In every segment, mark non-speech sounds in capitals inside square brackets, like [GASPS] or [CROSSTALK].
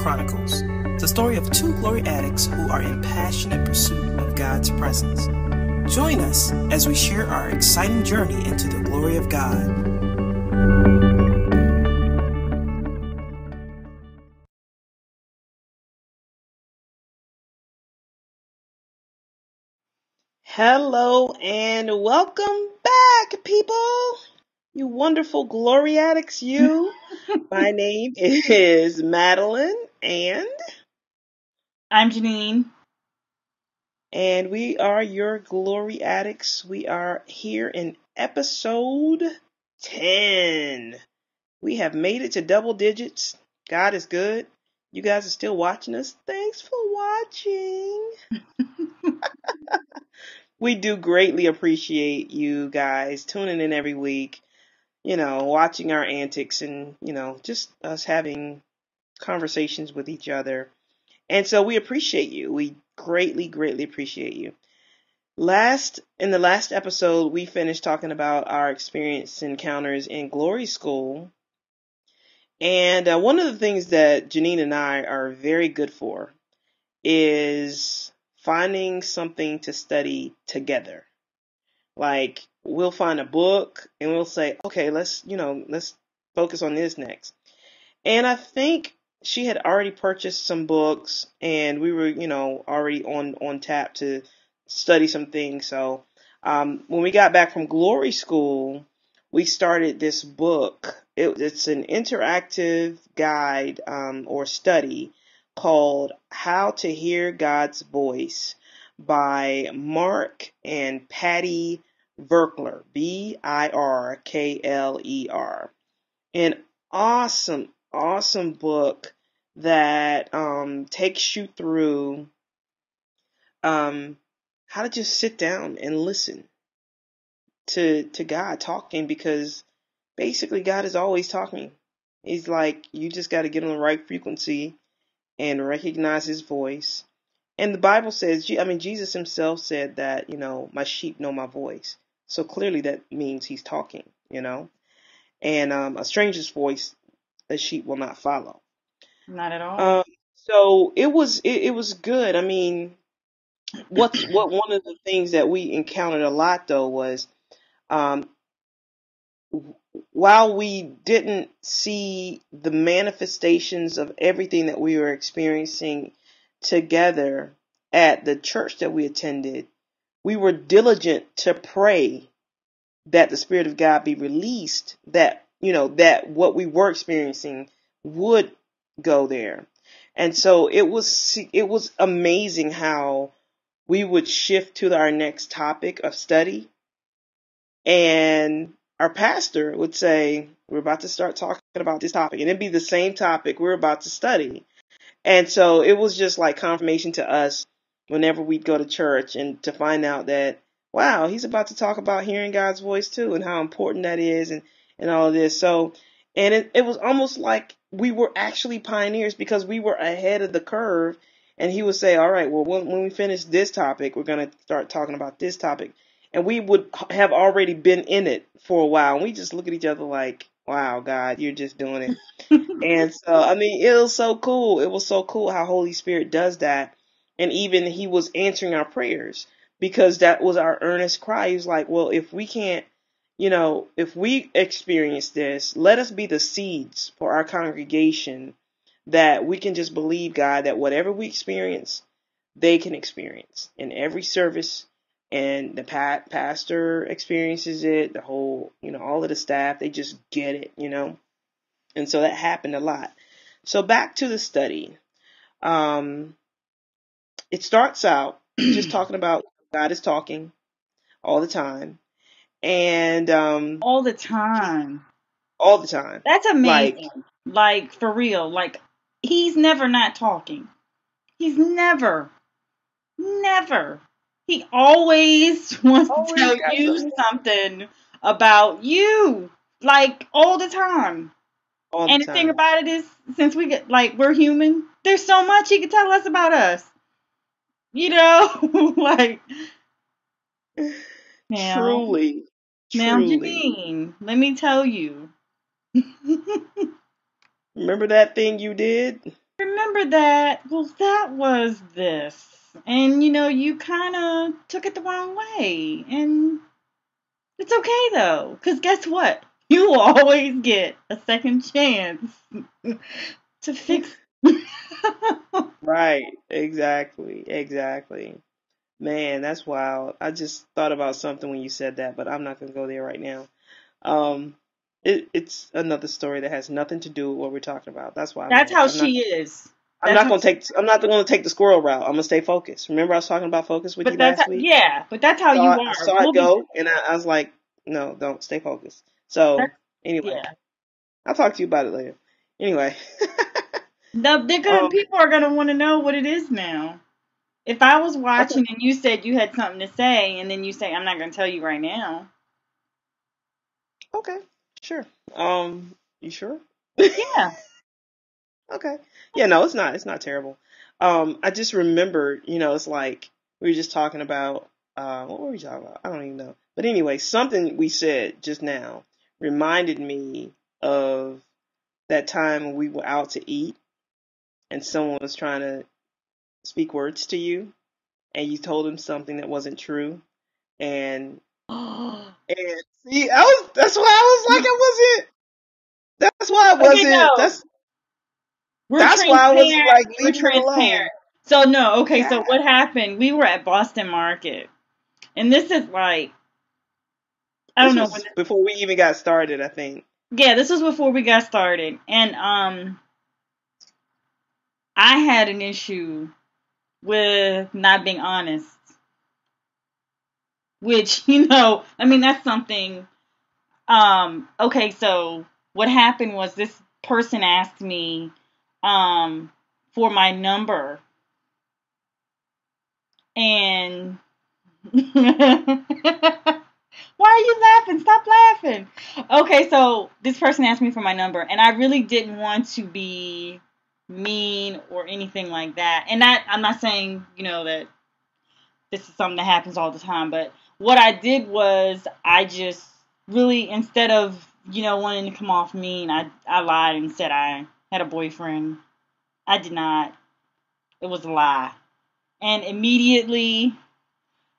Chronicles, the story of two glory addicts who are in passionate pursuit of God's presence. Join us as we share our exciting journey into the glory of God. Hello and welcome back, people. You wonderful glory addicts, you. [LAUGHS] My name is Madeline and I'm Janine. and we are your glory addicts. We are here in episode 10. We have made it to double digits. God is good. You guys are still watching us. Thanks for watching. [LAUGHS] we do greatly appreciate you guys tuning in every week, you know, watching our antics and, you know, just us having conversations with each other. And so we appreciate you. We greatly, greatly appreciate you. Last, in the last episode, we finished talking about our experience encounters in Glory School. And uh, one of the things that Janine and I are very good for is finding something to study together. Like, we'll find a book and we'll say, okay, let's, you know, let's focus on this next. And I think she had already purchased some books and we were, you know, already on, on tap to study some things. So, um, when we got back from Glory School, we started this book. It, it's an interactive guide, um, or study called How to Hear God's Voice by Mark and Patty Virkler, V I R K L E R. An awesome, awesome book that um, takes you through um, how to just sit down and listen to to God talking because basically God is always talking. He's like you just got to get on the right frequency and recognize His voice. And the Bible says, I mean, Jesus Himself said that you know my sheep know my voice. So clearly that means He's talking, you know. And um, a stranger's voice, the sheep will not follow. Not at all. Um, so it was it, it was good. I mean, what's what one of the things that we encountered a lot though was um, while we didn't see the manifestations of everything that we were experiencing together at the church that we attended, we were diligent to pray that the Spirit of God be released, that, you know, that what we were experiencing would go there. And so it was, it was amazing how we would shift to our next topic of study and our pastor would say, we're about to start talking about this topic and it'd be the same topic we're about to study. And so it was just like confirmation to us whenever we'd go to church and to find out that, wow, he's about to talk about hearing God's voice too and how important that is and, and all of this. So, and it, it was almost like we were actually pioneers because we were ahead of the curve. And he would say, all right, well, when, when we finish this topic, we're going to start talking about this topic. And we would have already been in it for a while. And we just look at each other like, wow, God, you're just doing it. [LAUGHS] and so, I mean, it was so cool. It was so cool how Holy Spirit does that. And even he was answering our prayers because that was our earnest cry. He was like, well, if we can't, you know, if we experience this, let us be the seeds for our congregation that we can just believe, God, that whatever we experience, they can experience in every service. And the pat pastor experiences it, the whole, you know, all of the staff, they just get it, you know. And so that happened a lot. So back to the study. Um, it starts out [CLEARS THROAT] just talking about God is talking all the time. And um, all the time. all the time. That's amazing. Like, for real. Like he's never not talking. He's never, never. He always [LAUGHS] wants Always to tell got you something. about you. Like all the time. all And the thing about it is, since we get like we're human, there's so much he can tell us about us. You know, [LAUGHS] like [SIGHS] now, Truly, now. Janine, let me tell you. [LAUGHS] Remember that thing you did? remember that. Well, that was this. And, you know, you kind of took it the wrong way. And it's okay, though. Because guess what? [LAUGHS] You always get a second chance [LAUGHS] to fix. right. Exactly. Exactly. Man, that's wild. I just thought about something when you said that, but I'm not going to go there right now. Um, it, it's another story that has nothing to do with what we're talking about. That's why. I'm That's not- how I'm she not, is. I'm That's not going to take. I'm not going to take the squirrel route. I'm going to stay focused. Remember, I was talking about focus with you last how, week. yeah, but that's how saw, you it- are. I We'll be- go, and I, I was like, no, don't stay focused. So That's- anyway, yeah. I'll talk to you about it later. Anyway, [LAUGHS] The, they're gonna, Um, people are gonna want to know what it is now. If I was watching and you said you had something to say, and then you say I'm not gonna tell you right now, okay, sure. Um, you sure? yeah, [LAUGHS] Okay. Yeah, no, it's not. It's not terrible. Um, I just remember, you know, it's like we were just talking about. Uh, what were we talking about? I don't even know. But anyway, something we said just now reminded me of that time when we were out to eat, and someone was trying to speak words to you, and you told him something that wasn't true, and [GASPS] and see, I was. That's why I was like, I wasn't. That's why I wasn't. no. That's we're That's why I was like, we're transparent. So no, okay. So what happened? We were at Boston Market, and this is like I don't know before we even got started. I think. Yeah, this was before we got started, and um, I had an issue with not being honest, which [LAUGHS] you know, I mean, that's something. Um, okay, so what happened was this person asked me um for my number, and [LAUGHS] why are you laughing? Stop laughing. Okay, so this person asked me for my number, and I really didn't want to be mean or anything like that. And that I'm not saying, you know, that this is something that happens all the time, but what I did was I just really instead of, you know, wanting to come off mean, I I lied and said I had a boyfriend. I did not. It was a lie. And immediately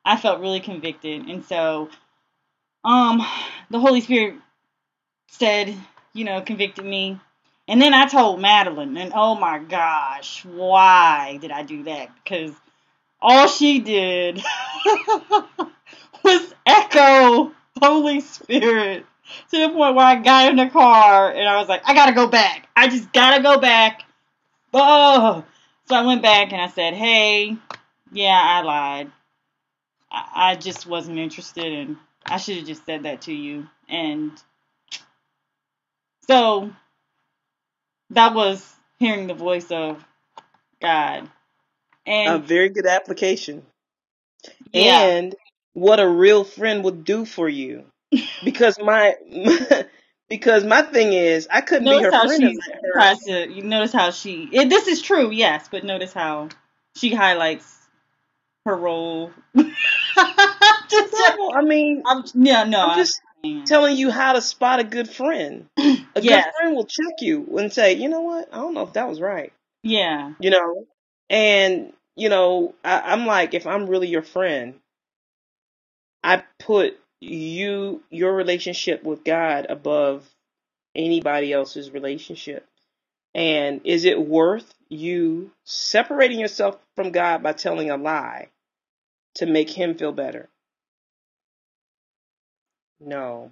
I felt really convicted. And so um the Holy Spirit said, you know, convicted me. And then I told Madeline, and oh my gosh, why did I do that? Because all she did [LAUGHS] was echo Holy Spirit to the point where I got in the car and I was like, I gotta go back. I just gotta go back. Oh. So I went back and I said, hey, yeah, I lied. I, I just wasn't interested and I should have just said that to you. And so that was hearing the voice of God. A very good application. yeah, And what a real friend would do for you. [LAUGHS] Because my, [LAUGHS] because my thing is, I couldn't be her how friend she her. tries to. You notice how she. It, this is true, yes, but notice how she highlights her role. just, [LAUGHS] No, I mean, I'm, yeah, no, I'm just I'm, telling you how to spot a good friend. [CLEARS THROAT] A good friend will check you and say, you know what? I don't know if that was right. yeah, You know, and you know, I, I'm like, if I'm really your friend, I put you, your relationship with God above anybody else's relationship. And is it worth you separating yourself from God by telling a lie to make him feel better? No.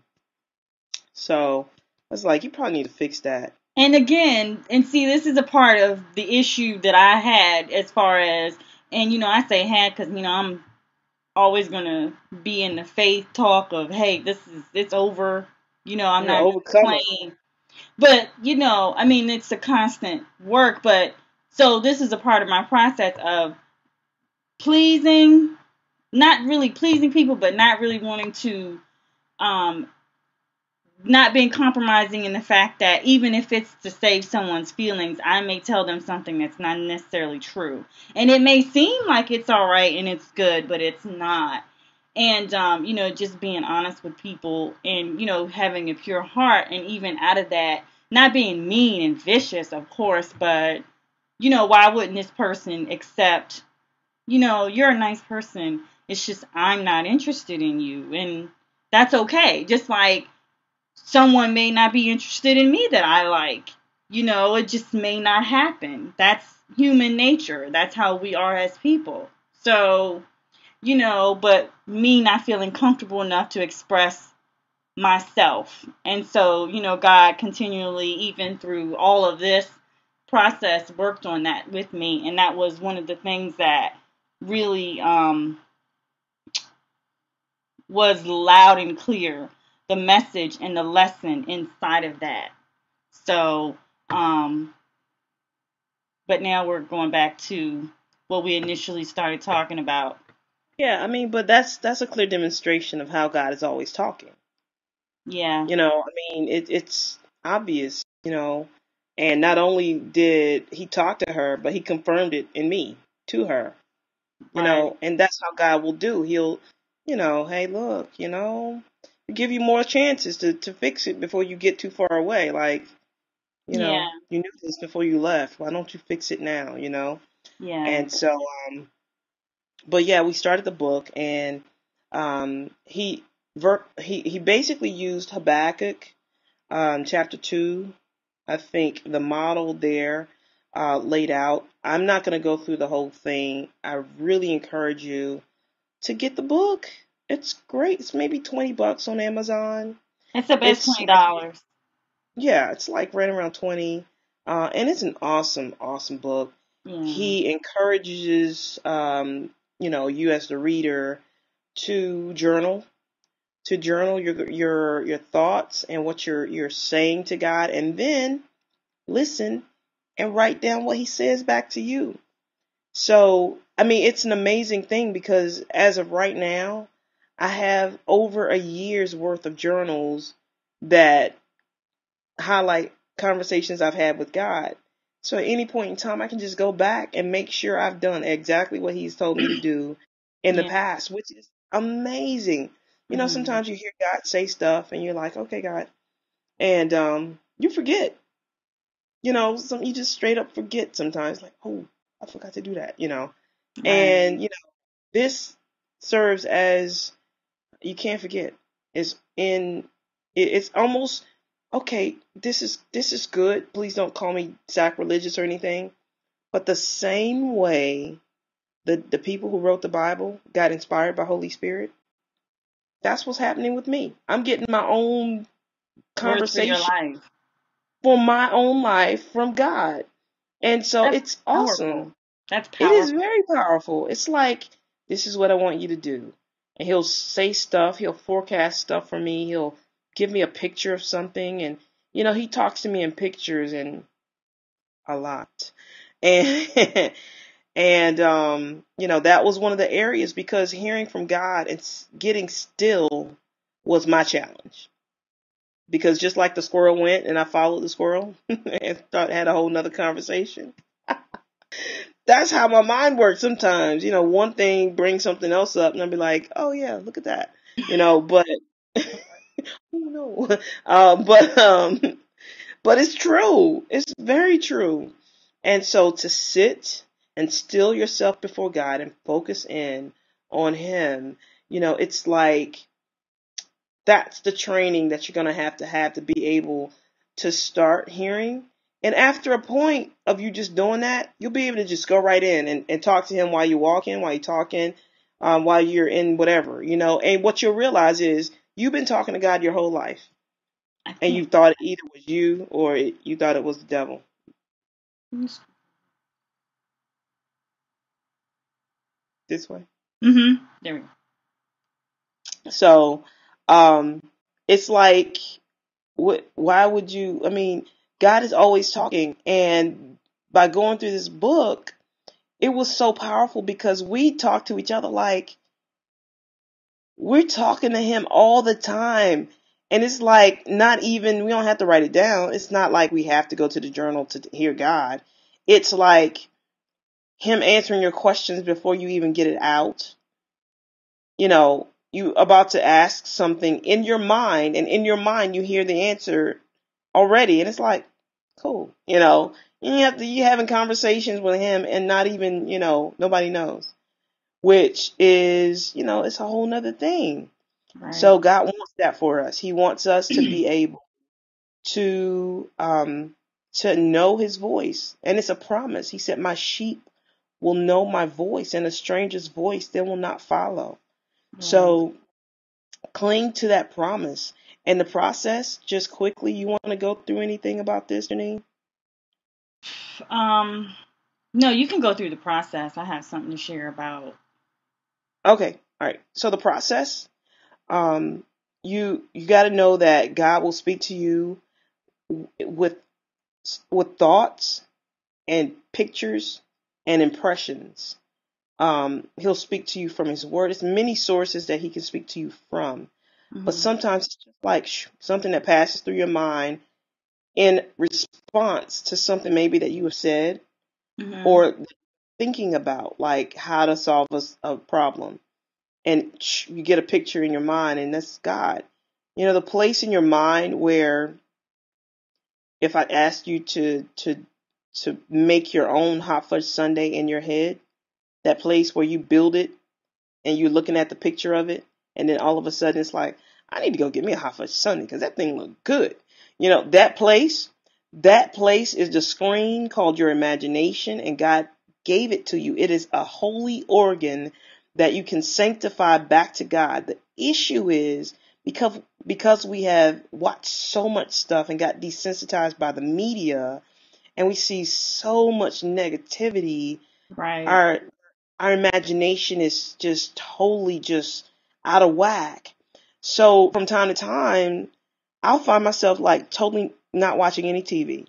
So I was like, you probably need to fix that. And again, and see, this is a part of the issue that I had as far as, and you know, I say had because you know I'm always gonna be in the faith talk of, hey, this is it's over. You know, I'm You're not playing. But you know, I mean, it's a constant work. But so this is a part of my process of pleasing, not really pleasing people, but not really wanting to um not being compromising in the fact that even if it's to save someone's feelings, I may tell them something that's not necessarily true. And it may seem like it's all right and it's good, but it's not. And, um, you know, just being honest with people and, you know, having a pure heart. And even out of that, not being mean and vicious, of course, but you know, why wouldn't this person accept, you know, you're a nice person. It's just I'm not interested in you. And that's okay. Just like someone may not be interested in me that I like. You know, it just may not happen. That's human nature. That's how we are as people. So, you know, but me not feeling comfortable enough to express myself. And so, you know, God continually, even through all of this process, worked on that with me. And that was one of the things that really um, was loud and clear the message and the lesson inside of that. So, um, but now we're going back to what we initially started talking about. Yeah, I mean, but that's that's a clear demonstration of how God is always talking. Yeah. You know, I mean, it, it's obvious, you know, and not only did he talk to her, but he confirmed it in me to her. You Right. know, and that's how God will do. He'll, you know, hey, look, you know, give you more chances to to fix it before you get too far away. Like, you know, Yeah. you knew this before you left. Why don't you fix it now? You know. Yeah. And so, um, but yeah, we started the book, and um, he ver- he he basically used Habakkuk, um, chapter two. I think the model there uh, laid out. I'm not going to go through the whole thing. I really encourage you to get the book. It's great. It's maybe twenty bucks on Amazon. it's about It's twenty dollars. yeah, it's like right around twenty, uh, and it's an awesome, awesome book. Yeah. he encourages um, you know you as the reader to journal to journal your your your thoughts and what you're you're saying to God and then listen and write down what he says back to you so i mean it's an amazing thing because as of right now i have over a year's worth of journals that highlight conversations i've had with god so at any point in time, I can just go back and make sure I've done exactly what He's told me to do in the Yeah. past, which is amazing. You know, Mhm. sometimes you hear God say stuff and you're like, okay, God. And um, you forget. You know, some you just straight up forget sometimes, like, oh, I forgot to do that, you know. Right. And, you know, this serves as you can't forget. It's in it, it's almost okay, this is this is good. Please don't call me sacrilegious or anything. But the same way the the people who wrote the Bible got inspired by Holy Spirit, that's what's happening with me. I'm getting my own Words for your conversation for my own life from God. And so That's it's awesome. Powerful. That's powerful. is very powerful. It's like, this is what I want you to do. And he'll say stuff, he'll forecast stuff for me, he'll give me a picture of something. And, you know, he talks to me in pictures and a lot. And, [LAUGHS] and, um, you know, that was one of the areas because hearing from God and getting still was my challenge. Because just like the squirrel went and I followed the squirrel [LAUGHS] and thought, had a whole nother conversation that's how my mind works sometimes. You know, one thing brings something else up, and I'll be like, oh yeah, look at that. You know, but [LAUGHS] no, [LAUGHS] uh, but um, but it's true. It's very true. And so to sit and still yourself before God and focus in on Him, you know, it's like that's the training that you're going to have to have to be able to start hearing. And after a point of you just doing that, you'll be able to just go right in and, and talk to him while you're walking, while you're talking, um, while you're in whatever, you know. And what you'll realize is you've been talking to God your whole life, and you thought it either was you or it, you thought it was the devil. This way. Mm-hmm. There we go. So, um, it's like, what? Why would you? I mean, God is always talking, and by going through this book, it was so powerful because we talk to each other like we're talking to Him all the time, and it's like not even we don't have to write it down. It's not like we have to go to the journal to hear God. It's like Him answering your questions before you even get it out. You know, you about to ask something in your mind, and in your mind you hear the answer already, and it's like, cool. You know, You have to you having conversations with him and not even, you know, nobody knows. Which is, you know, it's a whole nother thing. Right. So God wants that for us. He wants us to be [CLEARS THROAT] able to um to know his voice. And it's a promise. He said, My sheep will know my voice, and a stranger's voice they will not follow. Right. So cling to that promise. And the process, just quickly, you want to go through anything about this, Janine? um, no, you can go through the process. I have something to share about. Okay, all right. So the process, um, you you got to know that God will speak to you with with thoughts and pictures and impressions. Um, he'll speak to you from His Word. There's many sources that He can speak to you from, but Mhm. sometimes it's just like sh- something that passes through your mind in response to something maybe that you have said Mhm. or thinking about, like how to solve a problem. And sh- you get a picture in your mind, and that's God. You know, the place in your mind where if I asked you to to to make your own hot fudge sundae in your head, that place where you build it and you're looking at the picture of it, and then all of a sudden it's like, I need to go get me a hot fudge sundae because that thing looked good. You know, that place, that place is the screen called your imagination, and God gave it to you. It is a holy organ that you can sanctify back to God. The issue is because because we have watched so much stuff and got desensitized by the media and we see so much negativity right. our our imagination is just totally just out of whack. So from time to time, I'll find myself like totally not watching any TV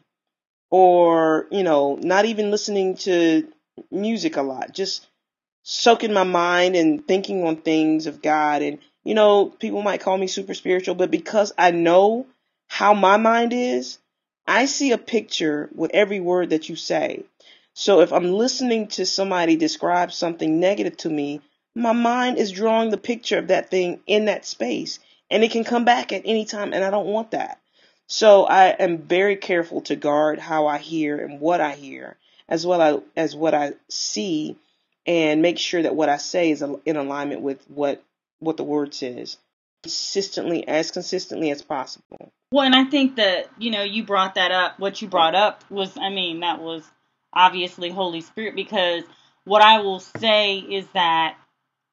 or, you know, not even listening to music a lot, just soaking my mind and thinking on things of God. And, you know, people might call me super spiritual, but because I know how my mind is, I see a picture with every word that you say. So if I'm listening to somebody describe something negative to me, my mind is drawing the picture of that thing in that space. And it can come back at any time, and I don't want that. So I am very careful to guard how I hear and what I hear, as well as what I see, and make sure that what I say is in alignment with what what the word says, consistently as consistently as possible. Well, and I think that, you know, you brought that up. What you brought up was, I mean, that was obviously Holy Spirit because what I will say is that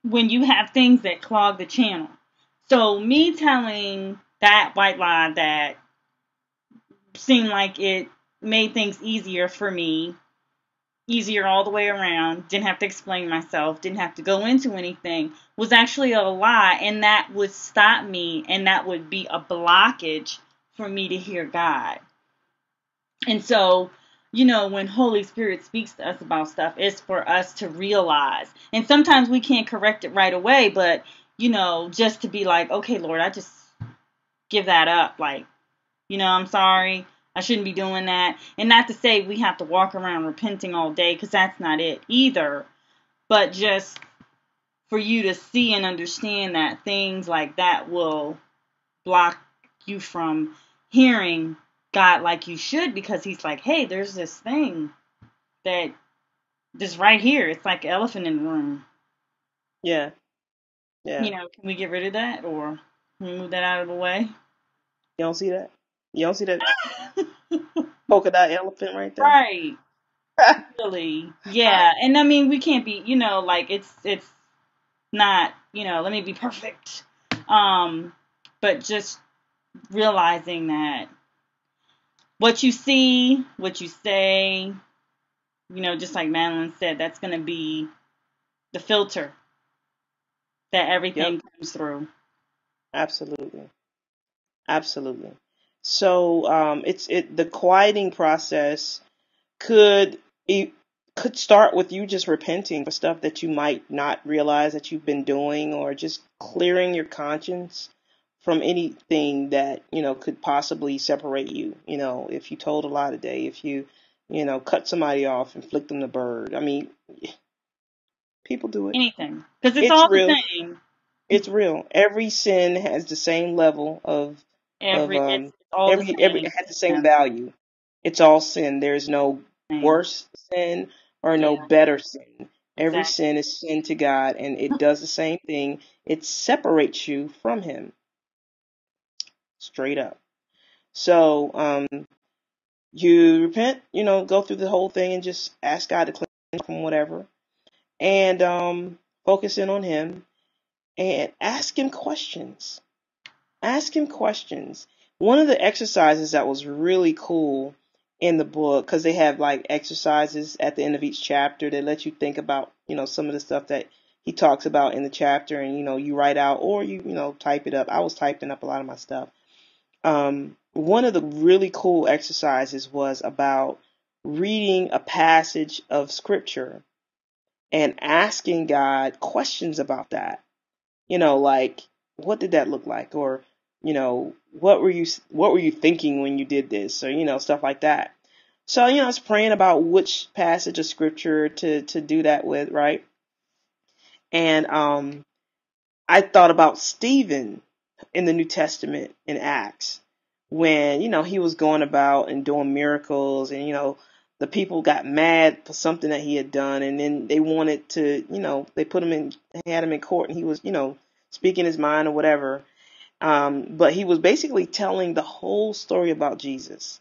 when you have things that clog the channel, so me telling that white lie that seemed like it made things easier for me, easier all the way around, didn't have to explain myself, didn't have to go into anything, was actually a lie, and that would stop me, and that would be a blockage for me to hear God. And so, you know, when Holy Spirit speaks to us about stuff, it's for us to realize. And sometimes we can't correct it right away, but, you know, just to be like, okay, Lord, I just give that up. Like, you know, I'm sorry. I shouldn't be doing that. And not to say we have to walk around repenting all day, because that's not it either. But just for you to see and understand that things like that will block you from hearing God like you should because he's like, hey, there's this thing that just right here. It's like elephant in the room. Yeah. Yeah. You know, can we get rid of that or move that out of the way? You don't see that? You don't see that [LAUGHS] polka dot elephant right there? right. [LAUGHS] Really. Yeah. And I mean we can't be, you know, like it's it's not, you know, let me be perfect. Um, but just realizing that what you see, what you say, you know, just like Madeline said, that's going to be the filter that everything Yep. comes through. Absolutely. Absolutely. So um, it's it the quieting process could it could start with you just repenting for stuff that you might not realize that you've been doing or just clearing your conscience from anything that you know could possibly separate you you know if you told a lie today if you you know cut somebody off and flick them the bird i mean people do it Anything. Because it's, It's all real. the same. it's real every sin has the same level of Every, of, um, it's all every every it has the same Yeah. value It's all sin. There's no Same. worse sin or no Yeah. better sin. Every Exactly. sin is sin to God, and it does the same thing. It separates you from Him, straight up. So, um, you repent, you know, go through the whole thing and just ask God to cleanse from whatever, and um, focus in on Him, and ask Him questions. Ask Him questions. One of the exercises that was really cool in the book because they have like exercises at the end of each chapter that let you think about you know some of the stuff that he talks about in the chapter and you know you write out or you you know type it up i was typing up a lot of my stuff um, one of the really cool exercises was about reading a passage of scripture and asking god questions about that. You know like what did that look like? Or you know what were you what were you thinking when you did this? Or you know stuff like that. So you know i was praying about which passage of scripture to to do that with right? And um i thought about stephen in the new testament in acts when you know he was going about and doing miracles and you know the people got mad for something that he had done and then they wanted to you know they put him in had him in court and he was you know speaking his mind or whatever um, but he was basically telling the whole story about Jesus.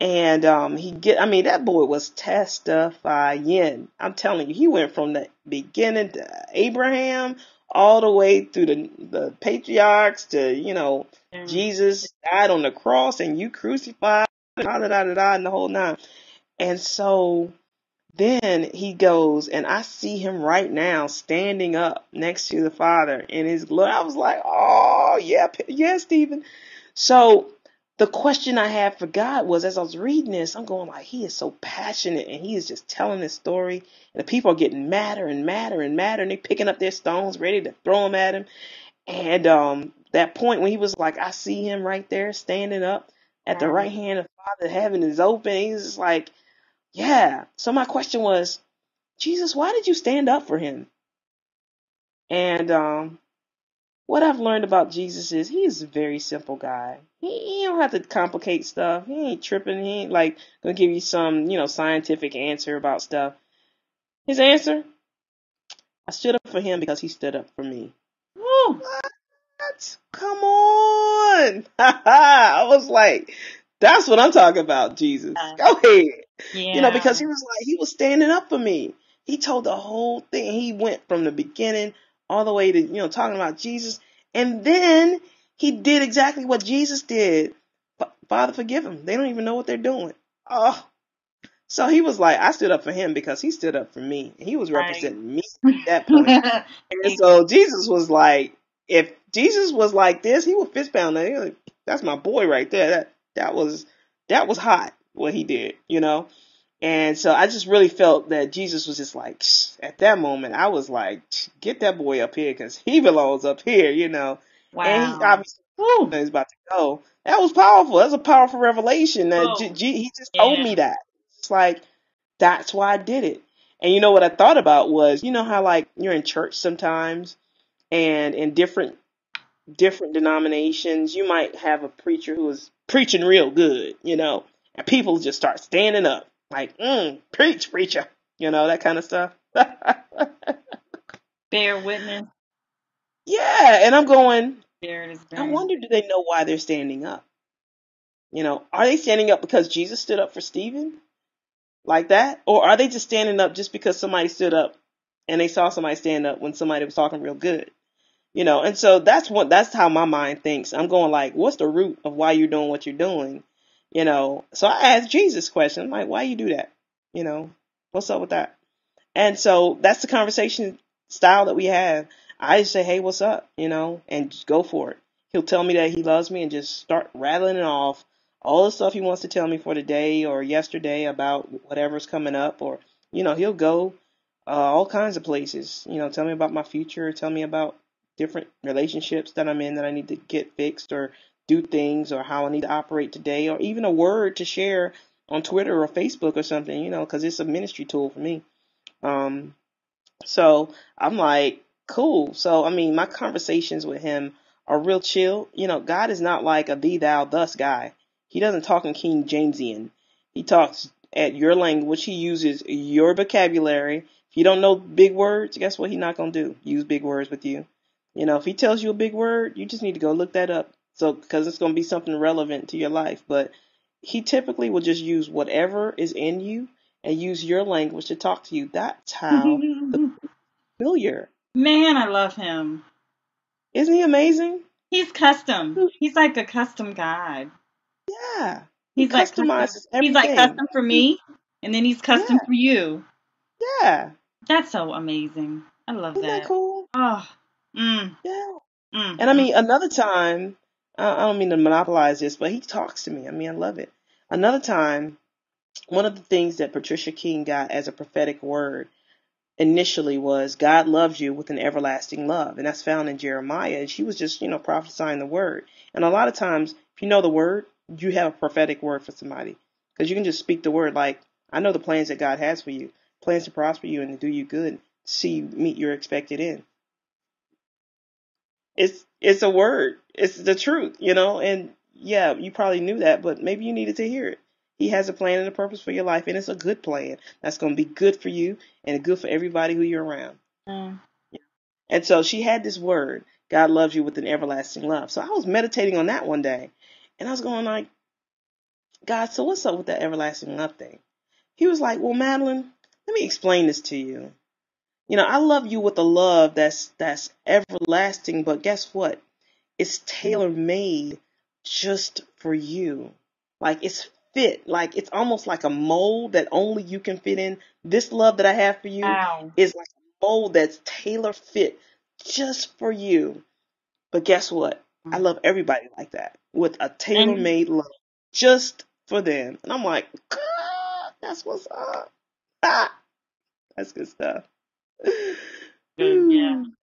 And um, he get, I mean, that boy was testifying. I'm telling you, he went from the beginning to Abraham all the way through the the patriarchs to you know Yeah. Jesus died on the cross and you crucified, and da da da da, da, and the whole nine. And so then he goes, and I see him right now standing up next to the Father in his glory. I was like, oh, yeah, yeah, Stephen. So the question I had for God was as I was reading this, I'm going like, he is so passionate and he is just telling this story. And the people are getting madder and madder and madder, and they're picking up their stones, ready to throw them at him. And um, that point when he was like, I see him right there standing up at the Right. hand of Father, heaven is open. He's just like, yeah. So my question was, Jesus, why did you stand up for him? And um, what I've learned about Jesus is he is a very simple guy. He, he don't have to complicate stuff. He ain't tripping. He ain't like gonna give you some, you know, scientific answer about stuff. His answer, I stood up for him because he stood up for me. Woo. What? Come on. [LAUGHS] I was like, that's what I'm talking about, Jesus. Go ahead. Yeah. You know, because he was like, he was standing up for me. He told the whole thing. He went from the beginning all the way to, you know, talking about Jesus. And then he did exactly what Jesus did. Father, forgive them. They don't even know what they're doing. Oh. So he was like, I stood up for him because he stood up for me. He was Right. representing me at that point. [LAUGHS] And so Jesus was like, if Jesus was like this, he would fist pound that. Like, That's my boy right there. That that was that was hot what he did, you know. And so I just really felt that Jesus was just like at that moment. I was like, get that boy up here because he belongs up here, you know. Wow. And he obviously Woo. is about to go. That was powerful. That was a powerful revelation. That Oh. G- G- he just told me that. It's like that's why I did it. And you know what I thought about was, you know how like you're in church sometimes and in different different denominations, you might have a preacher who is preaching real good, you know, and people just start standing up like, mm, preach, preacher, you know, that kind of stuff. [LAUGHS] Bear witness. yeah, and I'm going, I wonder do they know why they're standing up? You know, are they standing up because Jesus stood up for Stephen? Like that? Or are they just standing up just because somebody stood up and they saw somebody stand up when somebody was talking real good? You know, and so that's what that's how my mind thinks. I'm going like, what's the root of why you're doing what you're doing? You know, so I asked Jesus question. I'm like, why you do that? You know, what's up with that? And so that's the conversation style that we have. I just say, hey, what's up? You know, and just go for it. He'll tell me that he loves me and just start rattling it off all the stuff he wants to tell me for today or yesterday about whatever's coming up or you know he'll go uh, all kinds of places you know tell me about my future tell me about different relationships that i'm in that i need to get fixed or do things or how i need to operate today or even a word to share on twitter or facebook or something you know because it's a ministry tool for me um so i'm like cool so i mean my conversations with him are real chill you know god is not like a thee thou thus guy he doesn't talk in King Jamesian. He talks at your language. He uses your vocabulary. If you don't know big words, guess what? He's not gonna do. Use big words with you. You know, if he tells you a big word, you just need to go look that up. So, because it's gonna be something relevant to your life. But he typically will just use whatever is in you and use your language to talk to you. That's how the [LAUGHS] familiar. Man, I love him. Isn't he amazing? He's custom. He's like a custom guide. Yeah. He's he like customizes custom. everything. He's like custom for me, and then he's custom Yeah. for you. Yeah. That's so amazing. I love Isn't that. that cool? Oh, mm, Yeah. mm, And I mm. mean, another time, I don't mean to monopolize this, but he talks to me. I mean, I love it. Another time, one of the things that Patricia King got as a prophetic word initially was God loves you with an everlasting love. And that's found in Jeremiah. And she was just, you know, prophesying the word. And a lot of times, if you know the word, you have a prophetic word for somebody. Because you can just speak the word like, I know the plans that God has for you plans to prosper you and to do you good, see you meet your expected end. It's it's a word. It's the truth, you know, and yeah, you probably knew that, but maybe you needed to hear it. He has a plan and a purpose for your life, and it's a good plan that's going to be good for you and good for everybody who you're around. Mm. And so she had this word, God loves you with an everlasting love. So I was meditating on that one day, and I was going like, God, so what's up with that everlasting love thing? He was like, Well, Madeline, let me explain this to you. You know, I love you with a love that's that's everlasting, but guess what? It's tailor made just for you. Like it's fit. Like it's almost like a mold that only you can fit in. This love that I have for you Wow. is like a mold that's tailor fit just for you. But guess what? I love everybody like that with a tailor made love just for them. And I'm like, "God, that's what's up. Ah, that's good stuff. Good, yeah. [SIGHS] [LAUGHS]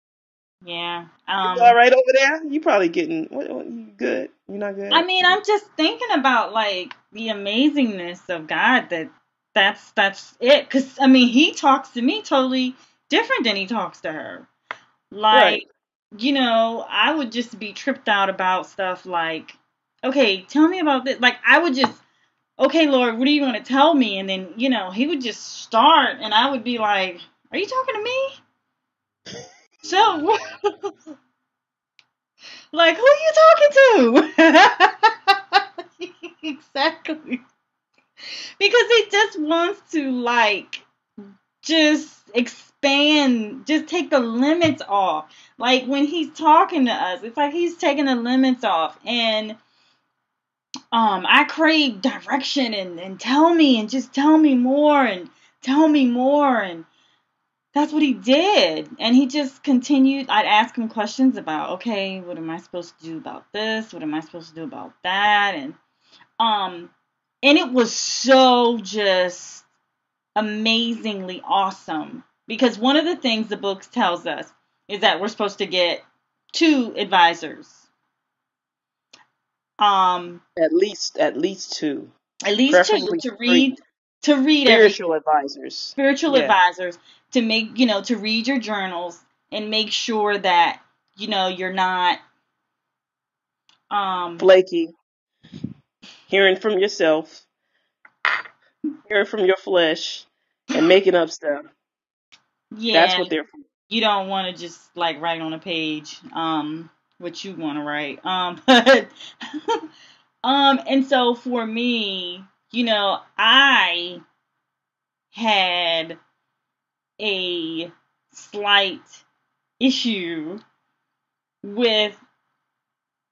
Yeah. You Um. all right over there? You probably getting what, what, you good? You not good? I mean, I'm just thinking about like the amazingness of God. That that's that's it. Cause I mean, He talks to me totally different than He talks to her. Like, Right. you know, I would just be tripped out about stuff like, okay, tell me about this. Like, I would just, okay, Lord, what do you want to tell me? And then, you know, He would just start, and I would be like, are you talking to me? So, [LAUGHS] like, who are you talking to? [LAUGHS] exactly. Because he just wants to, like, just expand, just take the limits off. Like, when he's talking to us, it's like he's taking the limits off. And, um, I crave direction and, and tell me and just tell me more and tell me more and that's what he did. And he just continued i'd ask him questions about okay what am i supposed to do about this? What am i supposed to do about that? And um and it was so just amazingly awesome. Because one of the things the book tells us is that we're supposed to get two advisors. Um At least at least two. at least two to three. read to read everything spiritual advisors. spiritual Yeah. advisors to make you know to read your journals and make sure that you know you're not um Flaky. Hearing from yourself, hearing from your flesh, and making up stuff. yeah That's what they're for. you don't want to just like write on a page um what you want to write um [LAUGHS] but [LAUGHS] um and so for me you know i had a slight issue with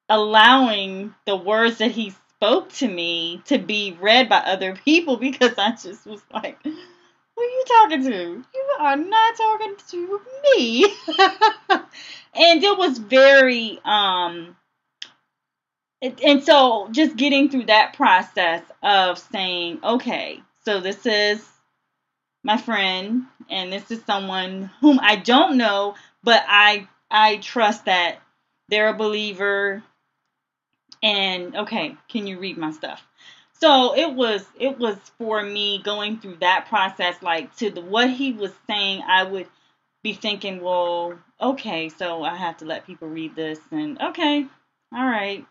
allowing the words that he spoke to me to be read by other people [LAUGHS] because I just was like, who are you talking to? You are not talking to me. [LAUGHS] and it was very um and so just getting through that process of saying, okay, so this is my friend and this is someone whom I don't know, but I I trust that they're a believer and okay, can you read my stuff? So it was it was for me going through that process like to the what he was saying I would be thinking, well, okay, so I have to let people read this and okay. All right.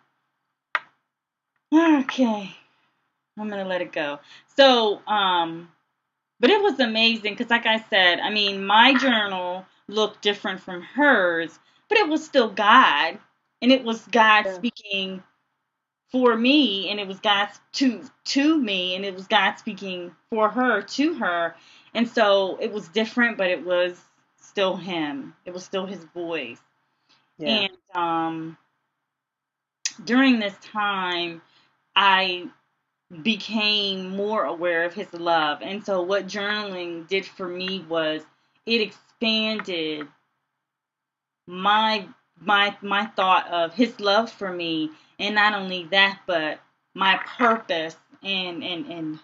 Okay. I'm gonna let it go. So, um, but it was amazing because, like I said, I mean, my journal looked different from hers, but it was still God, and it was God Yeah. speaking for me, and it was God to to me, and it was God speaking for her to her, and so it was different, but it was still Him. It was still His voice. Yeah. And um, during this time, I became more aware of his love. And so, what journaling did for me was it expanded my my my thought of his love for me, and not only that, but my purpose and and and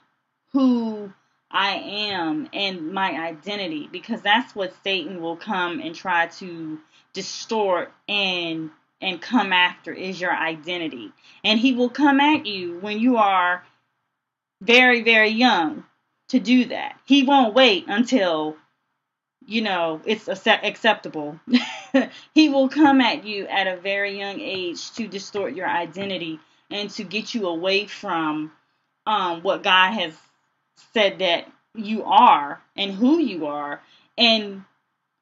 who I am and my identity, because that's what Satan will come and try to distort and and come after is your identity. And he will come at you when you are very, very young to do that. He won't wait until, you know, it's acceptable. [LAUGHS] he will come at you at a very young age to distort your identity and to get you away from um, what God has said that you are and who you are. And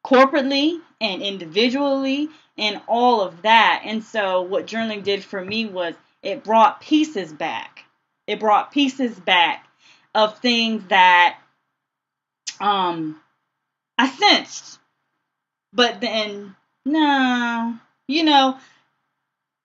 corporately and individually and all of that. And so what journaling did for me was it brought pieces back. It brought pieces back of things that um I sensed. But then no, you know,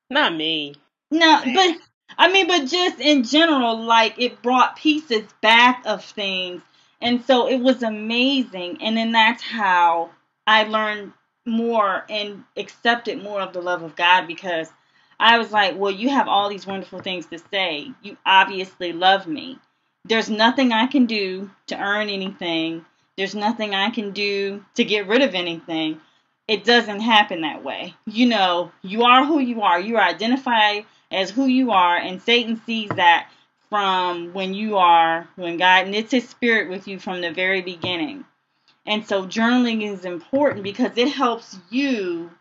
Not me. no, but I mean, but just in general, like it brought pieces back of things. And so it was amazing. And then that's how I learned more and accepted more of the love of God because I was like, well, you have all these wonderful things to say. You obviously love me. There's nothing I can do to earn anything. There's nothing I can do to get rid of anything. It doesn't happen that way. You know, you are who you are. You are identified as who you are, and Satan sees that from when you are, when God knits his spirit with you from the very beginning. And so journaling is important because it helps you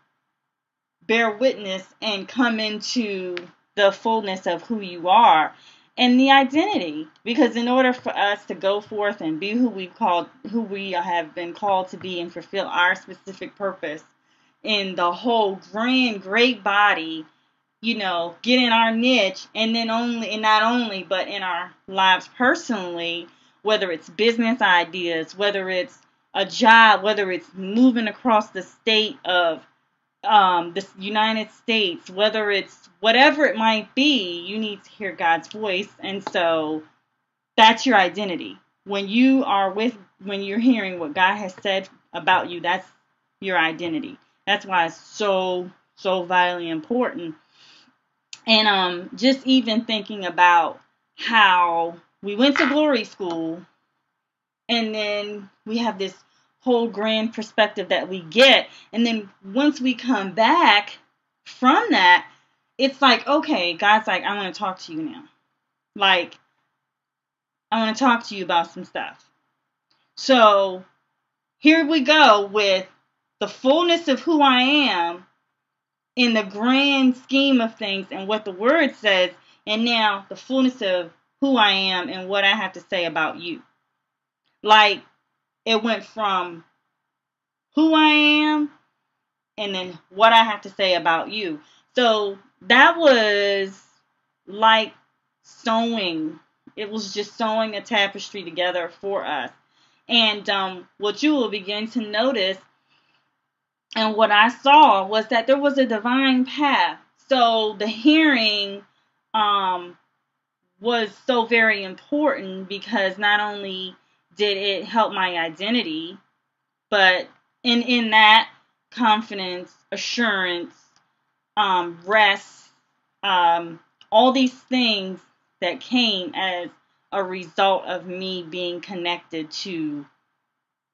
bear witness and come into the fullness of who you are and the identity. Because in order for us to go forth and be who we called who we have been called to be and fulfill our specific purpose in the whole grand great body you know get in our niche and then only and not only but in our lives personally whether it's business ideas whether it's a job whether it's moving across the state of um, the United States, whether it's whatever it might be, you need to hear God's voice. And so that's your identity. When you are with, when you're hearing what God has said about you, that's your identity. That's why it's so, so vitally important. And um, just even thinking about how we went to glory school and then we have this whole grand perspective that we get. And then once we come back from that, it's like, okay, God's like, I want to talk to you now. Like, I want to talk to you about some stuff. So here we go with the fullness of who I am in the grand scheme of things and what the word says, and now the fullness of who I am and what I have to say about you. Like, it went from who I am and then what I have to say about you. So that was like sewing. It was just sewing a tapestry together for us. And um, what you will begin to notice and what I saw was that there was a divine path. So the hearing um, was so very important because not only did it help my identity, but in in that confidence, assurance, um, rest, um, all these things that came as a result of me being connected to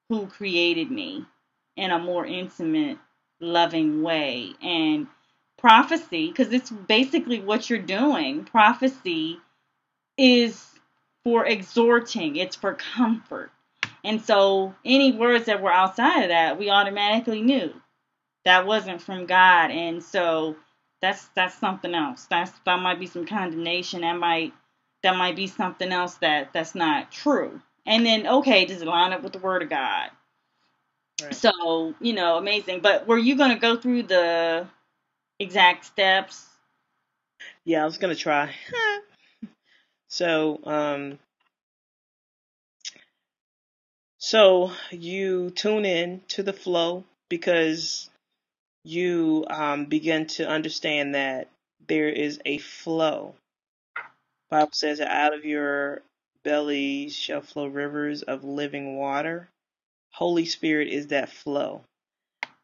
who created me in a more intimate, loving way. And prophecy, because it's basically what you're doing, prophecy is for exhorting, it's for comfort. And so any words that were outside of that, we automatically knew that wasn't from God. And so that's that's something else. That's that might be some condemnation. That might that might be something else that that's not true. And then okay, does it line up with the word of God? Right. So, you know, amazing. But were you gonna go through the exact steps? Yeah, I was gonna try. [LAUGHS] so, um, so you tune in to the flow because you um, begin to understand that there is a flow. Bible says that out of your belly shall flow rivers of living water. Holy Spirit is that flow.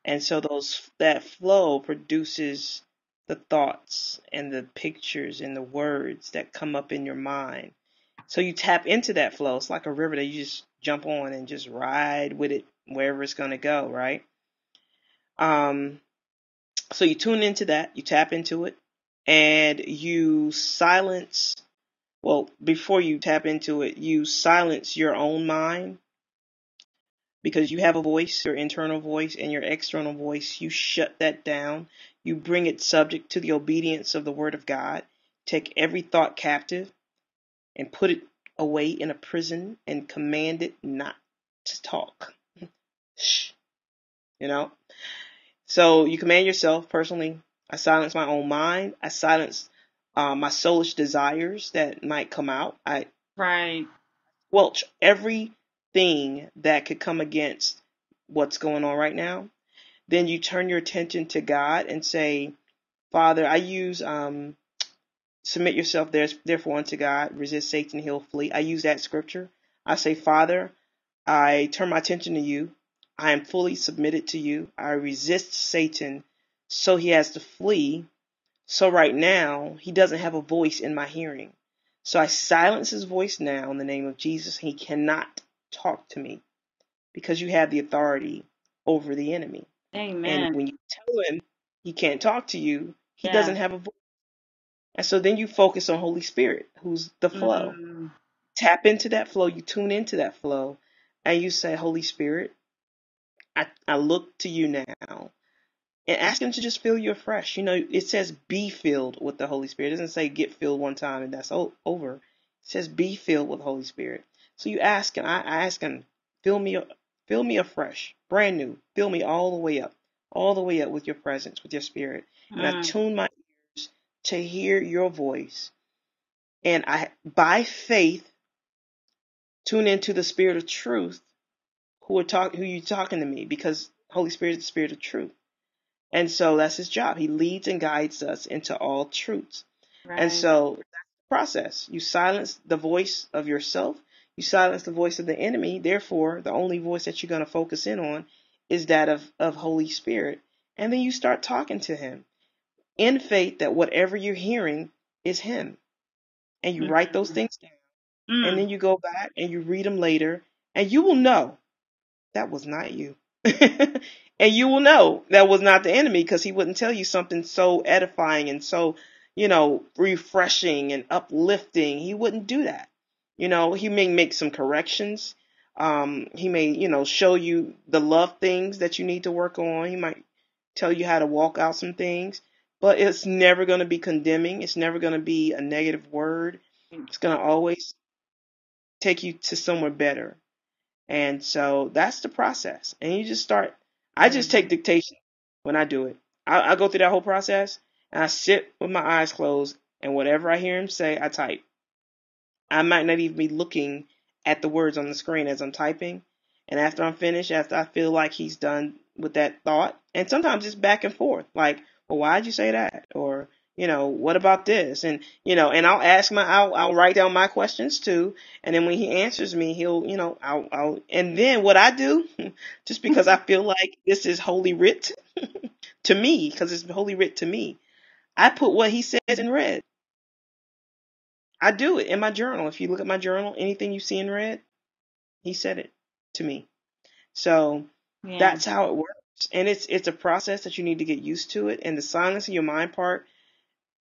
And so those that flow produces the thoughts and the pictures and the words that come up in your mind. So you tap into that flow. It's like a river that you just jump on and just ride with it wherever it's going to go, right? Um, so you tune into that, you tap into it, and you silence. Well, before you tap into it, you silence your own mind because you have a voice, your internal voice and your external voice. You shut that down. You bring it subject to the obedience of the Word of God. Take every thought captive and put it away in a prison and command it not to talk. Shh. You know? So you command yourself personally. I silence my own mind. I silence uh, my soulish desires that might come out. I Right. squelch everything that could come against what's going on right now. Then you turn your attention to God and say, Father, I use um, submit yourself there, therefore unto God, resist Satan, he'll flee. I use that scripture. I say, Father, I turn my attention to you. I am fully submitted to you. I resist Satan so he has to flee. So right now, he doesn't have a voice in my hearing. So I silence his voice now in the name of Jesus. He cannot talk to me because you have the authority over the enemy. Amen. And when you tell him he can't talk to you, he Yeah. doesn't have a voice. And so then you focus on Holy Spirit, who's the flow. Mm. Tap into that flow, you tune into that flow, and you say, Holy Spirit, I, I look to you now. And ask him to just fill you afresh. You know, it says be filled with the Holy Spirit. It doesn't say get filled one time and that's o- over. It says be filled with the Holy Spirit. So you ask him, I, ask him, fill me, fill me afresh, brand new, fill me all the way up, all the way up with your presence, with your spirit. And I Mm. tune my ears to hear your voice. And I, by faith, tune into the spirit of truth who are talk, who you talking to me because Holy Spirit is the spirit of truth. And so that's his job. He leads and guides us into all truths. Right. And so that's the process. You silence the voice of yourself. You silence the voice of the enemy. Therefore, the only voice that you're going to focus in on is that of, of Holy Spirit. And then you start talking to him in faith that whatever you're hearing is him. And you write those things down. Mm. And then you go back and you read them later. And you will know that was not you. [LAUGHS] and you will know that was not the enemy because he wouldn't tell you something so edifying and so, you know, refreshing and uplifting. He wouldn't do that. You know, he may make some corrections. Um, he may, you know, show you the love things that you need to work on. He might tell you how to walk out some things, but it's never going to be condemning. It's never going to be a negative word. It's going to always take you to somewhere better. And so that's the process. And you just start. I just take dictation when I do it. I, I go through that whole process and I sit with my eyes closed, and whatever I hear him say, I type. I might not even be looking at the words on the screen as I'm typing. And after I'm finished, after I feel like he's done with that thought, and sometimes it's back and forth, like, well, why'd you say that? Or, you know, what about this? And, you know, and I'll ask my, I'll, I'll write down my questions too. And then when he answers me, he'll, you know, I'll, I'll, and then what I do, [LAUGHS] just because I feel like this is holy writ [LAUGHS] to me, because it's holy writ to me, I put what he says in red. I do it in my journal. If you look at my journal, anything you see in red, he said it to me. So Yeah. that's how it works. And it's it's a process that you need to get used to it. And the silence in your mind part,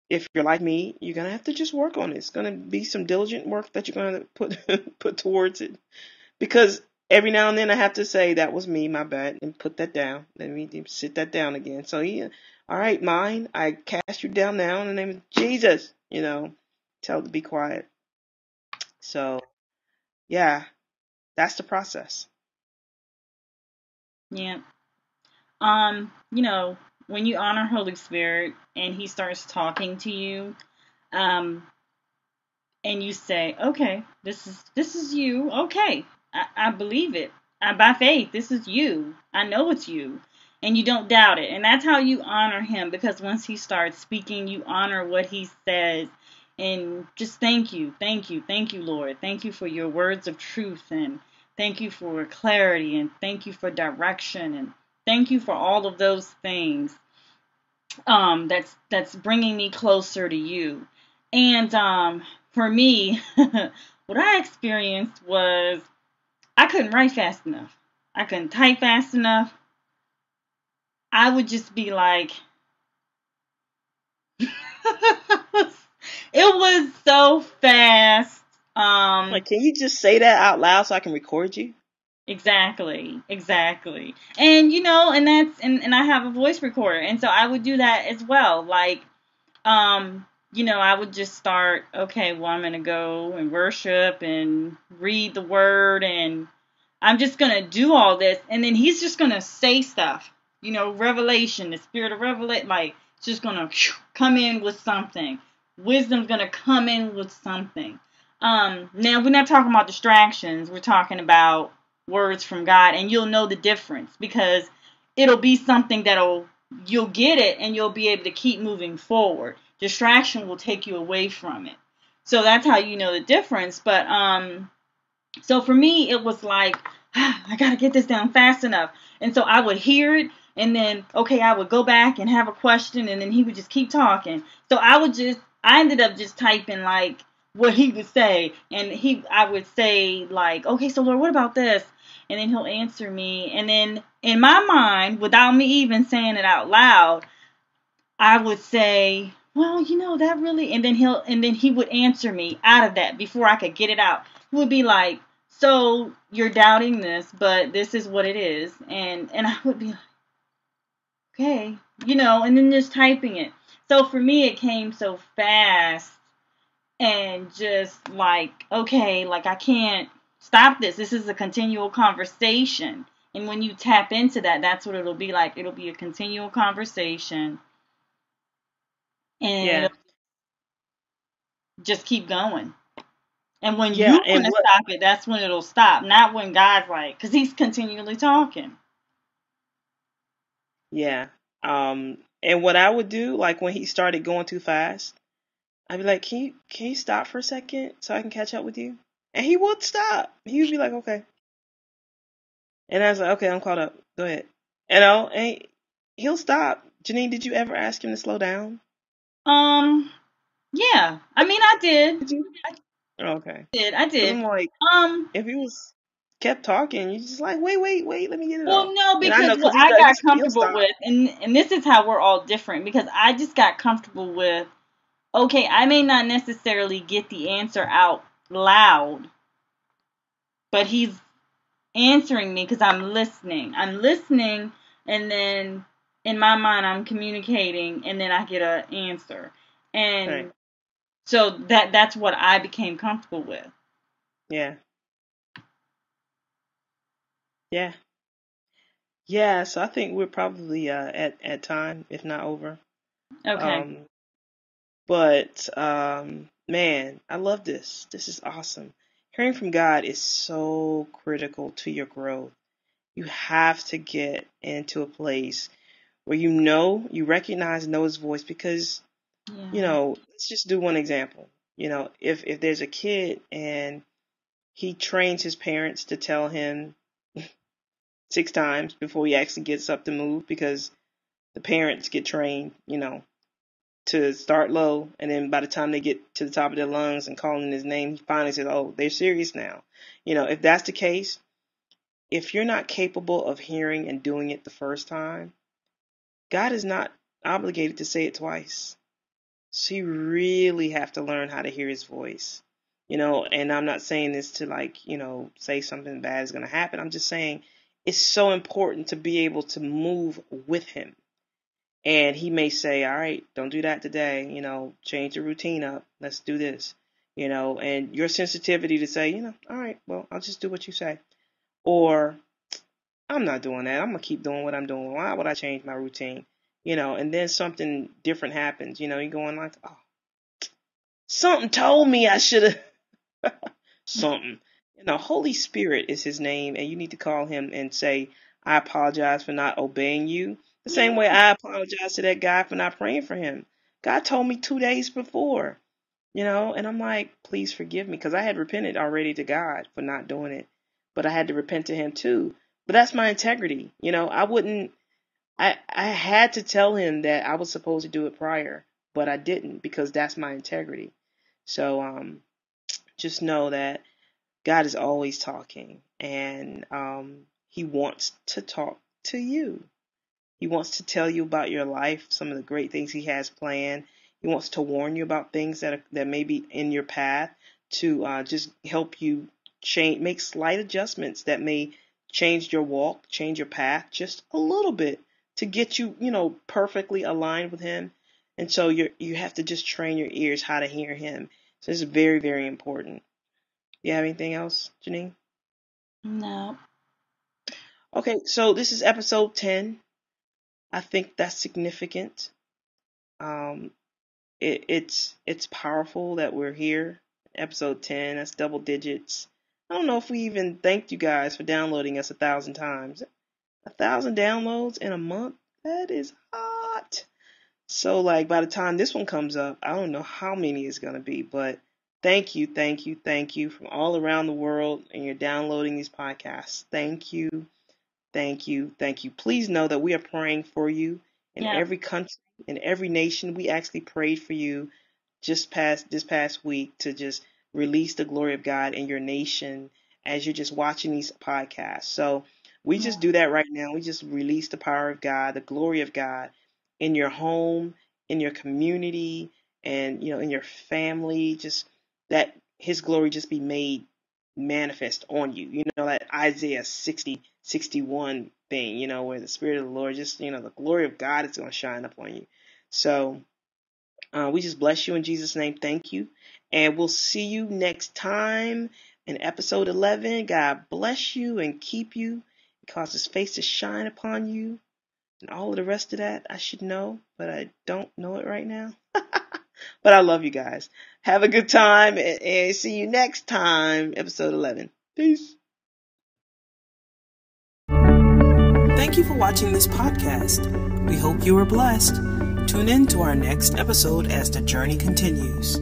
if you're like me, you're gonna have to just work on it. It's gonna be some diligent work that you're gonna put [LAUGHS] put towards it. Because every now and then I have to say that was me, my bad, and put that down. Let me sit that down again. So yeah, all right, mine, I cast you down now in the name of Jesus. You know, tell to be quiet. So, yeah, that's the process. Yeah. Um, you know, when you honor Holy Spirit and he starts talking to you, um, and you say, "Okay, this is this is you. Okay, I, I believe it. I, by faith, this is you. I know it's you." And you don't doubt it. And that's how you honor him because once he starts speaking, you honor what he says. And just thank you, thank you, thank you, Lord. Thank you for your words of truth and thank you for clarity and thank you for direction and thank you for all of those things um, that's that's bringing me closer to you. And um, for me, [LAUGHS] what I experienced was I couldn't write fast enough. I couldn't type fast enough. I would just be like, [LAUGHS] it was so fast. Um, like, can you just say that out loud so I can record you? Exactly, exactly. And you know, and that's and, and I have a voice recorder and so I would do that as well. Like um, you know, I would just start, okay, well I'm gonna go and worship and read the word and I'm just gonna do all this and then he's just gonna say stuff. You know, revelation, the spirit of revelation like it's just gonna come in with something. Wisdom's gonna come in with something. Um, now we're not talking about distractions, we're talking about words from God and you'll know the difference because it'll be something that'll you'll get it and you'll be able to keep moving forward. Distraction will take you away from it. So that's how you know the difference. But um so for me it was like ah, [SIGHS] I got to get this down fast enough. And so I would hear it and then okay, I would go back and have a question and then he would just keep talking. So I would just I ended up just typing like what he would say and he I would say like, "Okay, so Lord, what about this?" and then he'll answer me. And then in my mind, without me even saying it out loud, I would say, well, you know, that really, and then he'll, and then he would answer me out of that before I could get it out. He would be like, so you're doubting this, but this is what it is. And, and I would be like, okay, you know, and then just typing it. So for me, it came so fast and just like, okay, like I can't, stop this. This is a continual conversation. And when you tap into that, that's what it'll be like. It'll be a continual conversation. And Yeah. just keep going. And when Yeah, you want to what stop it, that's when it'll stop. Not when God's like, because he's continually talking. yeah. Um and what I would do, like when he started going too fast, I'd be like, Can you can you stop for a second so I can catch up with you? And he would stop. He would be like, Okay. And I was like, Okay, I'm caught up. Go ahead. You know, and he'll stop. Janine, did you ever ask him to slow down? Um, yeah. I mean, I did. Did you? Okay. Did I did. I'm like, Um, if he was kept talking, you just like, wait, wait, wait, let me get it Well, off. no, And I know because what I got comfortable with, and and this is how we're all different, because I just got comfortable with, okay, I may not necessarily get the answer out loud, but he's answering me because I'm listening. I'm listening, and then in my mind I'm communicating, and then I get an answer, and Right. so that that's what I became comfortable with. Yeah. Yeah. Yeah. So I think we're probably uh, at at time, if not over. Okay. Um, but um, man, I love this. This is awesome. Hearing from God is so critical to your growth. You have to get into a place where you know, you recognize, know His voice because yeah. you know, let's just do one example. You know, if if there's a kid and he trains his parents to tell him six times before he actually gets up to move because the parents get trained, you know, to start low and then by the time they get to the top of their lungs and calling his name, he finally says, Oh, they're serious now. You know, if that's the case, if you're not capable of hearing and doing it the first time, God is not obligated to say it twice. So you really have to learn how to hear his voice. You know, and I'm not saying this to like, you know, say something bad is going to happen. I'm just saying it's so important to be able to move with him. And he may say, all right, don't do that today. You know, change your routine up. Let's do this. you know, and your sensitivity to say, you know, all right, well, I'll just do what you say. Or I'm not doing that. I'm going to keep doing what I'm doing. Why would I change my routine? You know, and then something different happens. You know, you're going like, oh, something told me I should have [LAUGHS] something. You know, Holy Spirit is his name, and you need to call him and say, I apologize for not obeying you. The same way I apologize to that guy for not praying for him. God told me two days before, you know, and I'm like, please forgive me because I had repented already to God for not doing it, but I had to repent to Him too. But that's my integrity, you know. I wouldn't. I I had to tell him that I was supposed to do it prior, but I didn't because that's my integrity. So um, just know that God is always talking, and um, He wants to talk to you. He wants to tell you about your life, some of the great things He has planned. He wants to warn you about things that are, that may be in your path to uh, just help you change, make slight adjustments that may change your walk, change your path just a little bit to get you, you know, perfectly aligned with Him. And so you you have to just train your ears how to hear Him. So is very very important. You have anything else, Janine? No. Okay, so this is episode ten. I think that's significant. Um, it, it's it's powerful that we're here. Episode ten. That's double digits. I don't know if we even thanked you guys for downloading us a thousand times. A thousand downloads in a month. That is hot. So like by the time this one comes up, I don't know how many it's gonna be, but thank you, thank you, thank you from all around the world and you're downloading these podcasts. Thank you. Thank you. Thank you. Please know that we are praying for you in Yeah. every country, in every nation. We actually prayed for you just past this past week to just release the glory of God in your nation as you're just watching these podcasts. So we just Yeah. do that right now. We just release the power of God, the glory of God in your home, in your community, and you know, in your family. Just that his glory just be made manifest on you. You know, that Isaiah 60, 61 thing, you know, where the Spirit of the Lord just, you know, the glory of God is going to shine upon you. So uh, we just bless you in Jesus' name. Thank you. And we'll see you next time in episode 11. God bless you and keep you, cause his face to shine upon you. And all of the rest of that I should know, but I don't know it right now. [LAUGHS] but I love you guys. Have a good time and, and see you next time, episode 11. Peace. Thank you for watching this podcast. We hope you are blessed. Tune in to our next episode as the journey continues.